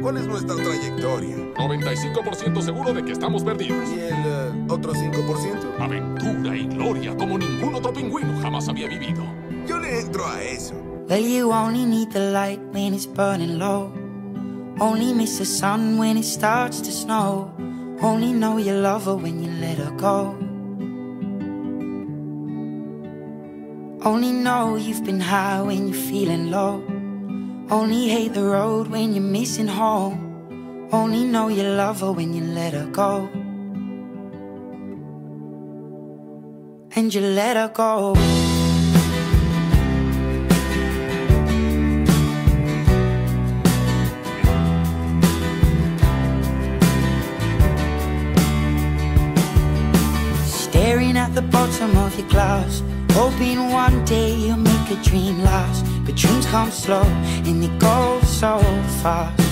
¿cuál es nuestra trayectoria? 95% seguro de que estamos perdidos. ¿Y el eh, otro 5%? Aventura y gloria como ningún otro pingüino jamás había vivido. Yo le entro a eso. Well, you only need the light when it's burning low. Only miss the sun when it starts to snow. Only know you love her when you let her go. Only know you've been high when you're feeling low. Only hate the road when you're missing home. Only know you love her when you let her go. And you let her go. Staring at the bottom of your glass Hoping one day you'll make a dream last But dreams come slow and they go so fast